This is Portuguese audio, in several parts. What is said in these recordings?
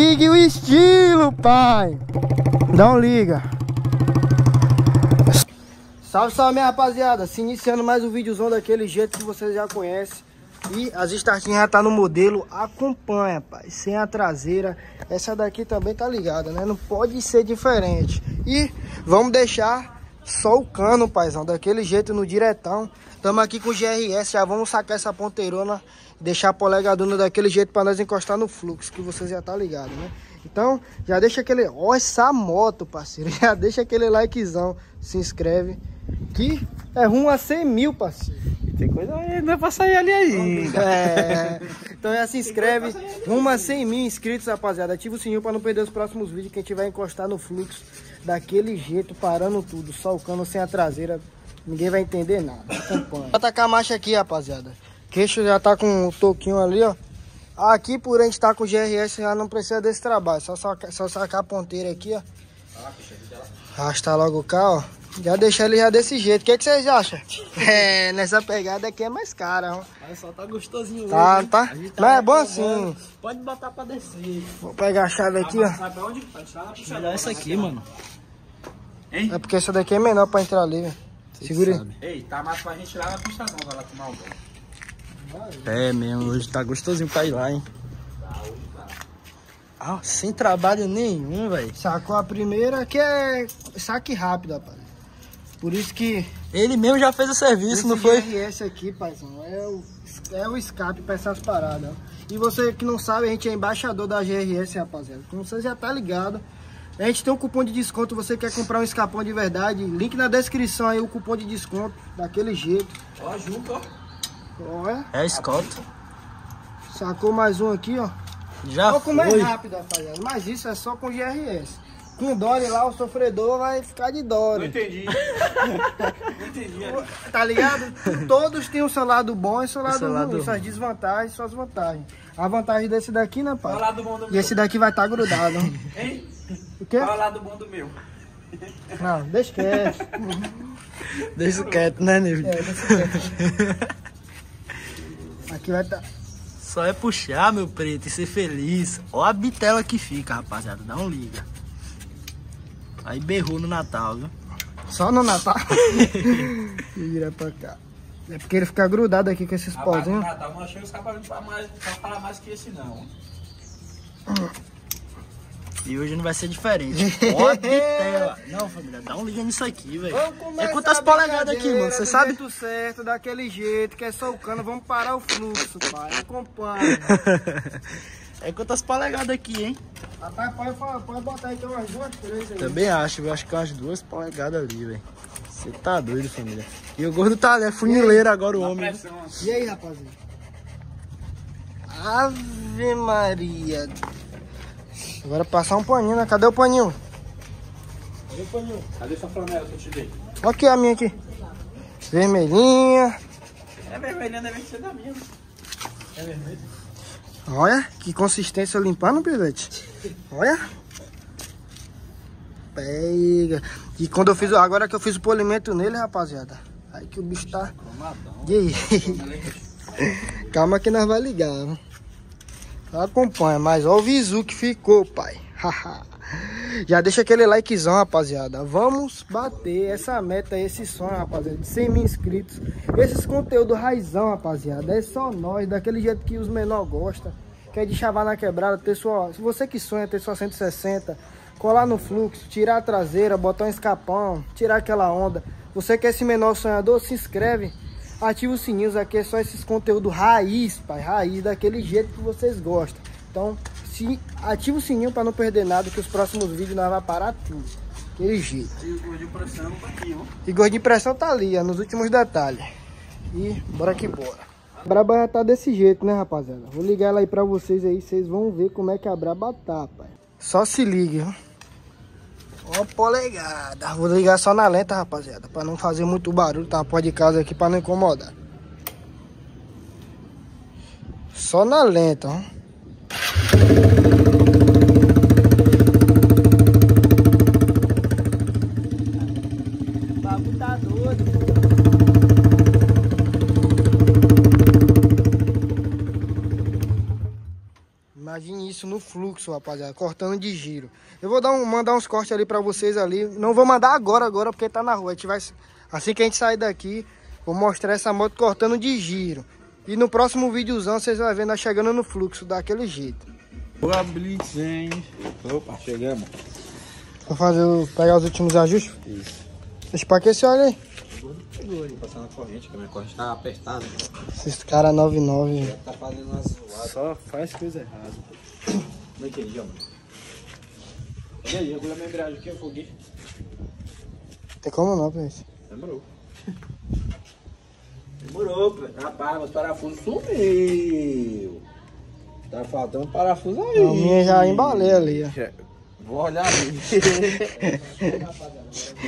ligue o estilo, pai. Não liga. Salve, salve, minha rapaziada. Se iniciando mais um videozão daquele jeito que vocês já conhecem. E as startinhas já tá no modelo. Acompanha, pai. Sem a traseira. Essa daqui também tá ligada, né? Não pode ser diferente. E vamos deixar só o cano, paizão. Daquele jeito no diretão. Estamos aqui com o GRS. Já vamos sacar essa ponteirona. Deixar a polegadona daquele jeito para nós encostar no fluxo. Que vocês já tá ligado, né? Então, já deixa aquele... Ó essa moto, parceiro. Já deixa aquele likezão. Se inscreve. Que é rumo a 100 mil, parceiro. Tem coisa ainda pra sair ali ainda. É. Então já se inscreve. Rumo a 100 mil inscritos, rapaziada. Ativa o sininho pra não perder os próximos vídeos. Quem tiver encostar no fluxo daquele jeito, parando tudo, só o cano sem a traseira, ninguém vai entender nada. Acompanha. Vou tacar a marcha aqui, rapaziada. Queixo já tá com o toquinho ali, ó. Aqui, por a gente tá com o GRS, já não precisa desse trabalho. Só, só, só sacar a ponteira aqui, ó. Arrastar logo cá, ó. Já deixar ele já desse jeito. O que, que vocês acham? É, nessa pegada aqui é mais cara, ó. Mas só tá gostosinho Tá, hoje, tá? Gente Mas é bom assim. Pode botar pra descer. Vou pegar a chave aqui, ó. Sabe pra onde? Pra estrada, puxa Melhor essa aqui, mano. É porque essa daqui é menor pra entrar ali, velho. Segura aí. sabe. Ei, tá mais pra gente lá na pista nova, lá tomar o banho. É mesmo, hoje tá gostosinho pra ir lá, hein? Ah, sem trabalho nenhum, velho. Sacou a primeira que é saque rápido, rapaz. Por isso que Ele mesmo já fez o serviço, esse não foi? GRS aqui, paizão, é o, é o escape pra essas paradas. ó. E você que não sabe, a gente é embaixador da GRS, rapaziada. Como você já tá ligado, a gente tem um cupom de desconto. Você quer comprar um escapão de verdade? Link na descrição aí, o cupom de desconto, daquele jeito. Ó, junto, ó. Olha, É Scott. sacou mais um aqui, ó. Já Um pouco mais foi. rápido, rapaziada. Mas isso é só com GRS. Com Dory lá, o sofredor vai ficar de Não Dory. entendi. não entendi. é. Tá ligado? Todos têm o seu lado bom e o seu lado seu lado ruim. Suas desvantagens e suas vantagens. A vantagem desse daqui, né, é o pai? lado bom do E meu? esse daqui vai estar grudado. Hein? Quê? Lado bom do meu? Não, deixa quieto. Deixa quieto, né, Nil? É, deixa quieto. Aqui vai estar. Só é puxar, meu preto, e ser feliz. Ó a bitela que fica, rapaziada. Dá um liga. Aí berrou no Natal, viu? Só no Natal. Vira pra cá. É porque ele fica grudado aqui com esses pozinhos. Natal não achei os mais, pra falar mais que esse, não. E hoje não vai ser diferente. Ó a bitela. Não, família, dá um liga nisso aqui, velho. É quantas polegadas aqui, mano? Você sabe? jeito certo, daquele jeito, que é só o cano. Vamos parar o fluxo, pai. Acompanha. é quantas polegadas aqui, hein? Rapaz, pode, pode botar é umas duas, três aí. Também acho, eu acho que umas duas polegadas ali, velho. Você tá doido, família. E o gordo tá ali, é funileiro agora o homem. Pressão, ó. E aí, rapaziada? Ave Maria. Agora passar um paninho, né? Cadê o paninho? Cadê sua flanela que eu te dei? Olha aqui a minha aqui. Vermelhinha. É vermelha, deve ser da minha. É vermelho. Olha, que consistência limpando, Pivete. Olha. Pega. E quando eu fiz, agora que eu fiz o polimento nele, rapaziada. Aí que o bicho tá... E aí? Calma que nós vai ligar. Acompanha, mas o visu que ficou, pai. Já deixa aquele likezão, rapaziada. Vamos bater essa meta, esse sonho, rapaziada, de 100 mil inscritos. Esses conteúdo raizão, rapaziada. É só nós, daquele jeito que os menores gostam. Quer de chavar na quebrada, ter sua. Se você que sonha ter sua 160, colar no fluxo, tirar a traseira, botar um escapão, tirar aquela onda. Você que é esse menor sonhador, se inscreve. Ativa os sininhos aqui, é só esses conteúdo raiz, pai, raiz, daquele jeito que vocês gostam. Então, se ativa o sininho para não perder nada, que os próximos vídeos nós vamos parar tudo. Aquele jeito. E o gordinho pressão tá aqui, ó. E gordinho de pressão tá ali, ó, nos últimos detalhes. E bora que bora. A braba já tá desse jeito, né, rapaziada? Vou ligar ela aí pra vocês aí, vocês vão ver como é que a braba tá, pai. Só se ligue, ó. Uma polegada. Vou ligar só na lenta, rapaziada, pra não fazer muito barulho, tá? Pó de casa aqui pra não incomodar. Só na lenta, ó. O bagulho tá doido. Imagine isso no fluxo. rapaziada, cortando de giro. Eu vou dar um, mandar uns cortes ali pra vocês ali. Não vou mandar agora, agora, porque tá na rua. A gente vai, assim que a gente sair daqui, vou mostrar essa moto cortando de giro. E no próximo videozão vocês vão ver nós chegando no fluxo daquele jeito. Boa blitz, hein? Opa, chegamos. Vou fazer, o- pegar os últimos ajustes. Isso. Deixa pra que esse olha aí. Passando a corrente, que a minha corrente tá apertada. Esses caras 99. Já tá fazendo uma zoada. Só faz coisa errada. Como é que ele chama? E aí, regula minha embreagem aqui, eu foguei. Tem como não, Prince. Demorou. Demorou, pô. rapaz, meus parafusos sumiu. Tá faltando parafuso aí. A minha já embalei ali, ó. Vou olhar ali.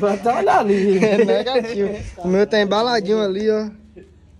Vou até olhar ali. É negativo. O meu tá embaladinho ali, ó.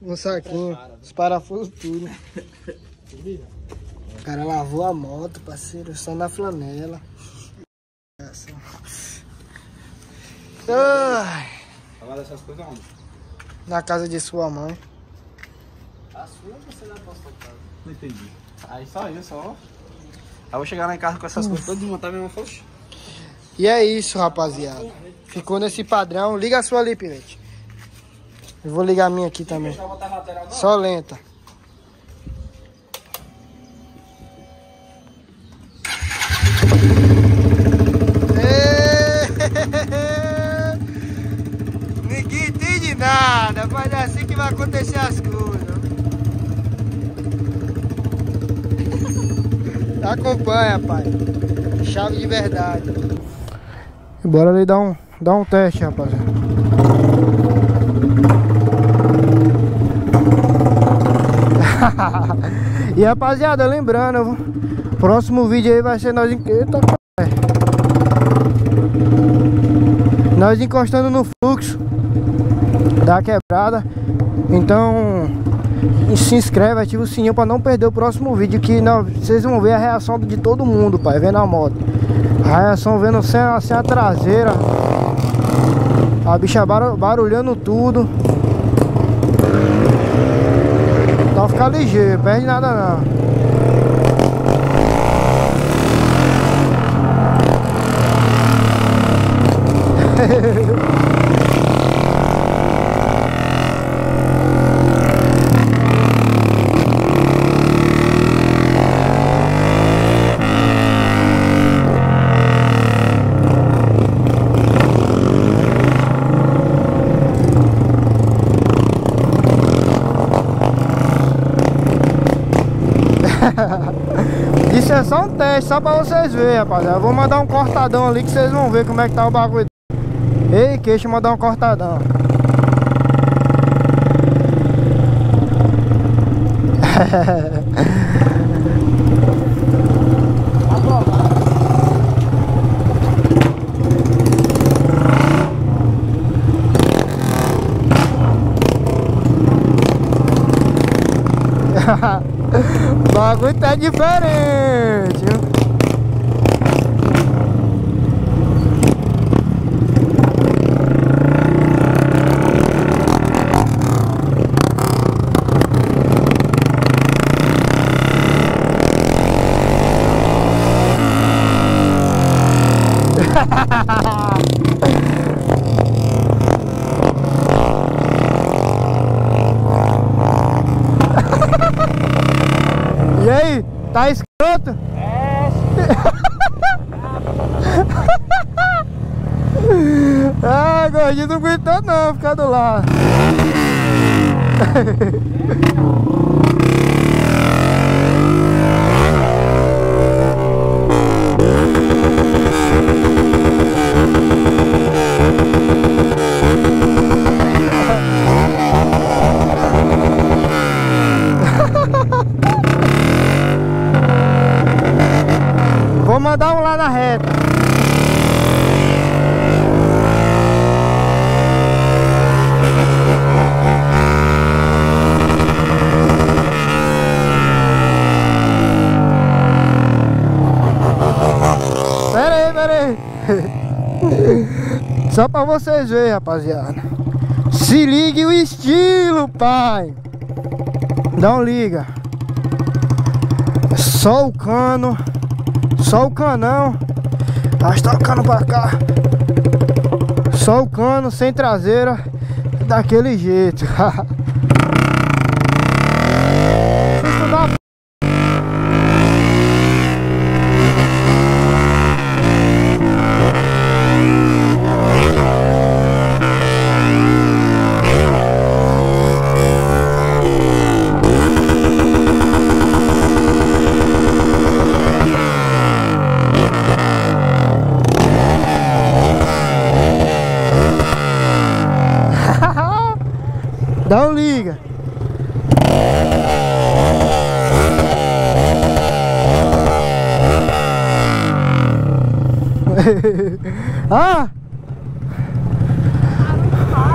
No saquinho. Os parafusos tudo. O cara lavou a moto, parceiro, só na flanela. Ai, coisas onde? na casa de sua mãe. A sua você não posso tocar. Não entendi. Aí só eu, só. Aí eu vou chegar lá em casa com essas coisas todas e montar minha foto. E é isso, rapaziada. Ficou nesse padrão. Liga a sua ali, Pirete. Eu vou ligar a minha aqui também. Só lenta. Ê! Ninguém entende nada, mas é assim que vai acontecer as coisas. Acompanha, pai. Chave de verdade. Bora ali dar um, dar um teste, rapaziada. e rapaziada, lembrando, próximo vídeo aí vai ser nós. Eita. Nós encostando no fluxo da quebrada. Então se inscreve, ativa o sininho pra não perder o próximo vídeo. Que não, vocês vão ver a reação de todo mundo, pai, vendo a moto. A reação vendo sem, a- sem a traseira. A bicha baru- barulhando tudo. Então fica ligeiro, perde nada não. Isso é só um teste, só pra vocês verem, rapaziada. Eu vou mandar um cortadão ali que vocês vão ver como é que tá o bagulho. Ei, que deixa eu mandar um cortadão. O bagulho tá diferente. viu? E gordinho não aguentou não, ficar do lado. Só pra vocês verem, rapaziada. Se ligue o estilo, pai. Não liga. Só o cano Só o canão. Arrasta o cano pra cá. Só o cano, sem traseira. Daquele jeito. Um liga. ah!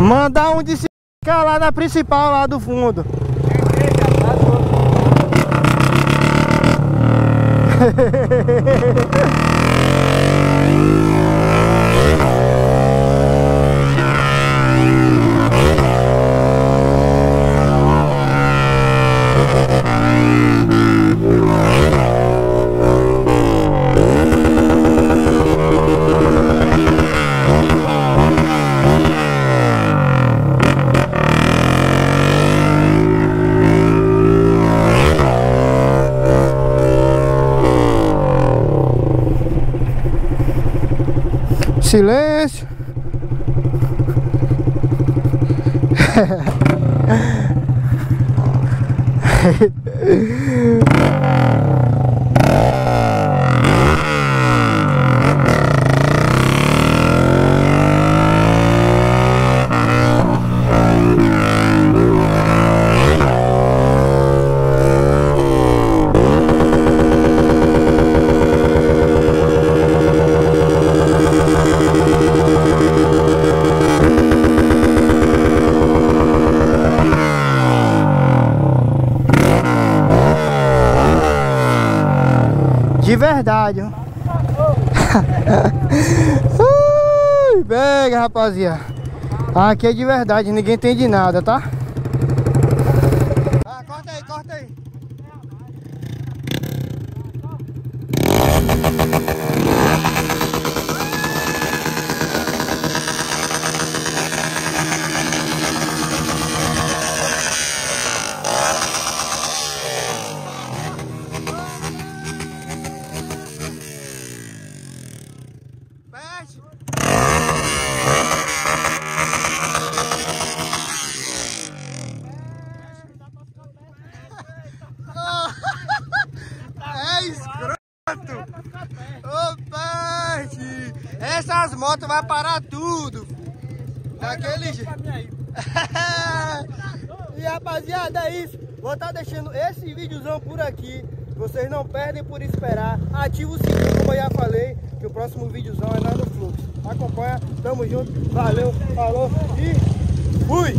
Mandar um de se lá na principal lá do fundo. Silêncio. De verdade. Ui, pega, rapaziada. Aqui é de verdade, ninguém tem de nada, tá? Ô! Essas motos vai parar tudo! Daquele jeito! e rapaziada, é isso! Vou estar deixando esse videozão por aqui. Vocês não perdem por esperar. Ativa o sininho, como eu já falei, que o próximo videozão é lá no fluxo. Acompanha, tamo junto, valeu, falou e fui!